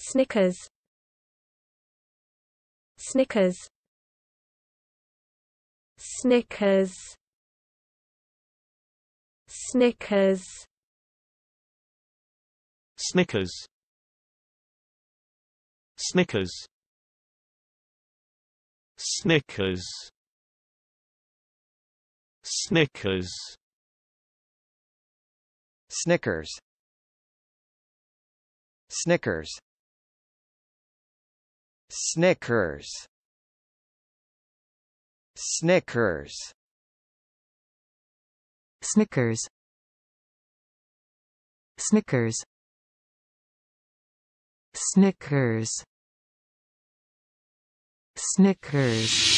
Snickers Snickers Snickers Snickers Snickers Snickers Snickers Snickers Snickers Snickers Snickers. Snickers. Snickers. Snickers. Snickers. Snickers